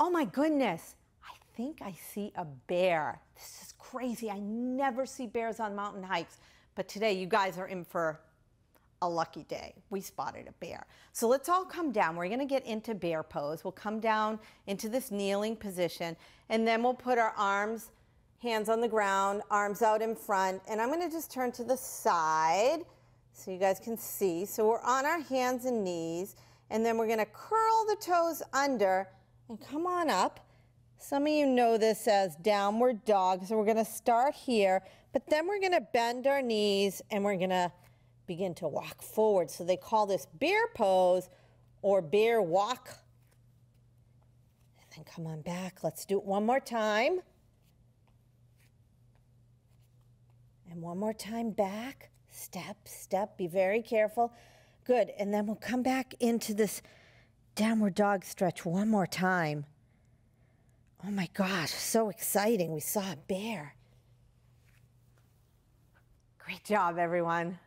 Oh my goodness, I think I see a bear. This is crazy. I never see bears on mountain hikes, but today you guys are in for a lucky day. We spotted a bear. So let's all come down. We're gonna get into bear pose. We'll come down into this kneeling position and then we'll put our arms, hands on the ground, arms out in front. And I'm gonna just turn to the side so you guys can see. So we're on our hands and knees and then we're gonna curl the toes under and come on up. Some of you know this as downward dog. So we're gonna start here, but then we're gonna bend our knees and we're gonna begin to walk forward. So they call this bear pose or bear walk. And then come on back. Let's do it one more time. And one more time back. Step, step. Be very careful. Good. And then we'll come back into this downward dog stretch one more time. Oh my gosh, so exciting. We saw a bear. Great job, everyone.